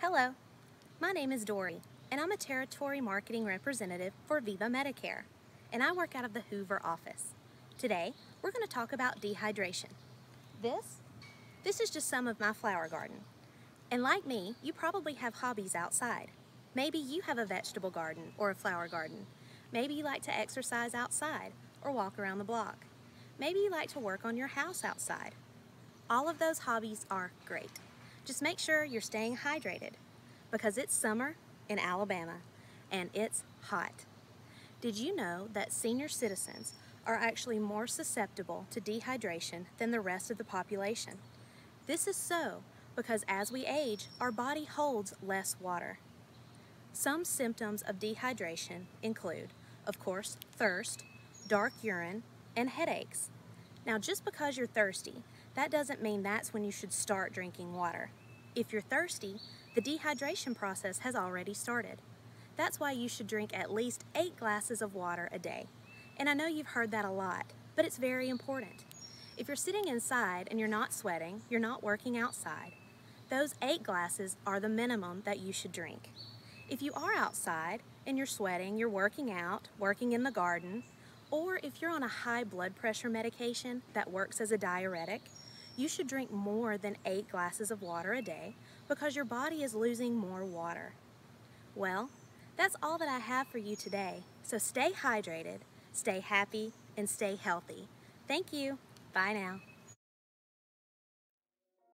Hello, my name is Dori, and I'm a Territory Marketing Representative for Viva Medicare, and I work out of the Hoover office. Today, we're going to talk about dehydration. This? This is just some of my flower garden. And like me, you probably have hobbies outside. Maybe you have a vegetable garden or a flower garden. Maybe you like to exercise outside or walk around the block. Maybe you like to work on your house outside. All of those hobbies are great. Just make sure you're staying hydrated because it's summer in Alabama and it's hot. Did you know that senior citizens are actually more susceptible to dehydration than the rest of the population? This is so because as we age, our body holds less water. Some symptoms of dehydration include, of course, thirst, dark urine, and headaches. Now, just because you're thirsty that doesn't mean that's when you should start drinking water. If you're thirsty, the dehydration process has already started. That's why you should drink at least eight glasses of water a day. And I know you've heard that a lot, but it's very important. If you're sitting inside and you're not sweating, you're not working outside, those eight glasses are the minimum that you should drink. If you are outside and you're sweating, you're working out, working in the garden, or if you're on a high blood pressure medication that works as a diuretic, you should drink more than eight glasses of water a day because your body is losing more water. Well, that's all that I have for you today. So stay hydrated, stay happy, and stay healthy. Thank you. Bye now.